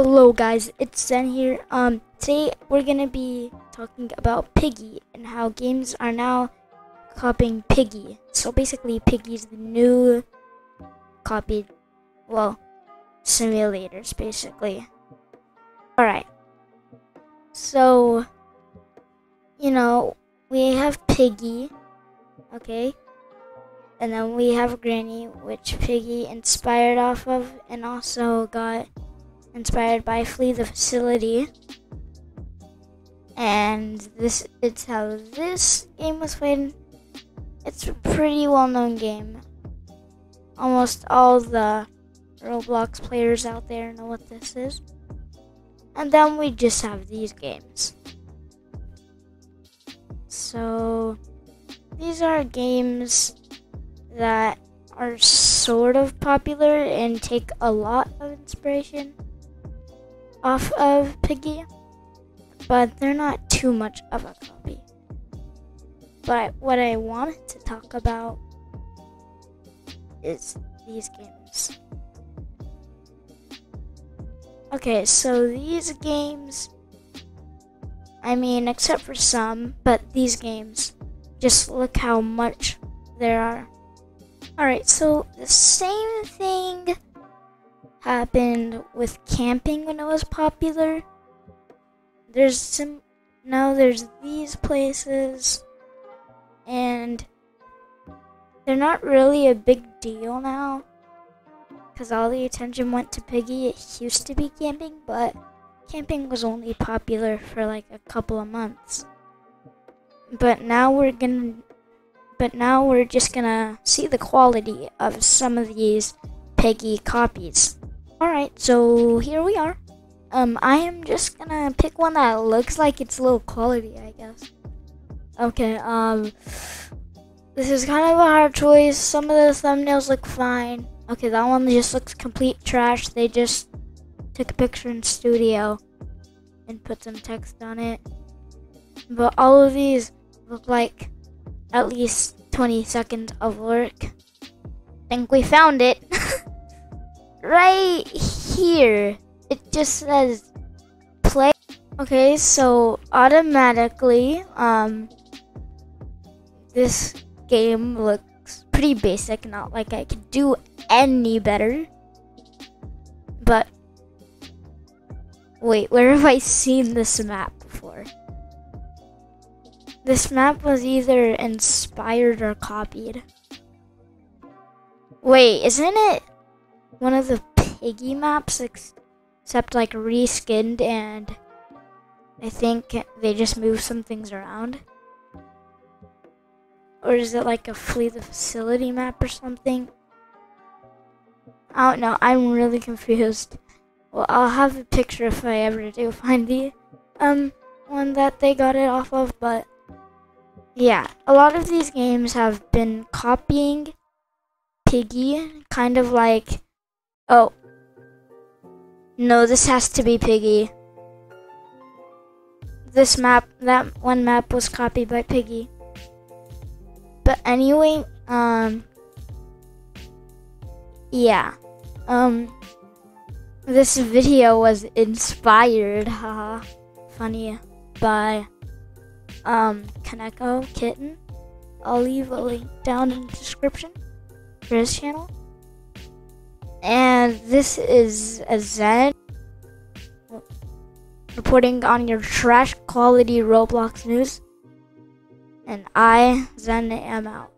Hello guys, it's Xen here. Um, today we're gonna be talking about Piggy and how games are now copying Piggy. So basically, Piggy's the new copied, well, simulators basically. All right. So, you know, we have Piggy, okay, and then we have Granny, which Piggy inspired off of, and also got inspired by Flee the Facility. And this it's how this game was played. It's a pretty well known game. Almost all the Roblox players out there know what this is. And then we just have these games. So these are games that are sort of popular and take a lot of inspiration off of Piggy, but they're not too much of a copy. But what I wanted to talk about is these games. Okay, so these games, I mean, except for some, but these games, just look how much there are. Alright, so the same thing happened with camping when it was popular. There's some now there's these places and they're not really a big deal now because all the attention went to Piggy. It used to be camping, but camping was only popular for like a couple of months. But now we're gonna but now we're just gonna see the quality of some of these Piggy copies. Alright, so here we are. Um, I am just gonna pick one that looks like it's low quality, I guess. Okay, um, this is kind of a hard choice. Some of the thumbnails look fine. Okay, that one just looks complete trash. They just took a picture in studio and put some text on it. But all of these look like at least 20 seconds of work. I Think we found it. Right here, it just says play. Okay, so automatically, um, this game looks pretty basic, not like I could do any better. But, wait, where have I seen this map before? This map was either inspired or copied. Wait, isn't it one of the Piggy maps, except like reskinned and I think they just move some things around? Or is it like a flee the facility map or something? I don't know. I'm really confused. Well, I'll have a picture if I ever do find the um one that they got it off of, but yeah, a lot of these games have been copying Piggy, kind of like Oh. No, this has to be Piggy. This map, that one map was copied by Piggy. But anyway, um, yeah, um, this video was inspired, haha, funny, by, um, Koneko Kitten. I'll leave a link down in the description for his channel. And this is a Xen reporting on your trash quality Roblox news. And I, Xen, am out.